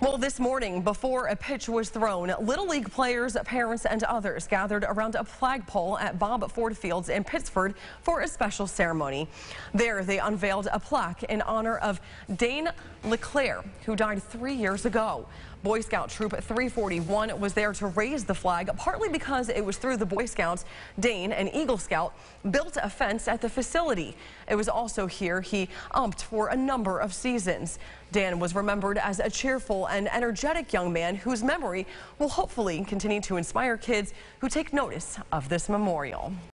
Well, this morning, before a pitch was thrown, Little League players, parents, and others gathered around a flagpole at Bob Ford Fields in Pittsford for a special ceremony. There, they unveiled a plaque in honor of Dane Leclair, who died three years ago. Boy Scout Troop 341 was there to raise the flag, partly because it was through the Boy Scouts. Dane, an Eagle Scout, built a fence at the facility. It was also here he umped for a number of seasons. Dan was remembered as a cheerful and energetic young man whose memory will hopefully continue to inspire kids who take notice of this memorial.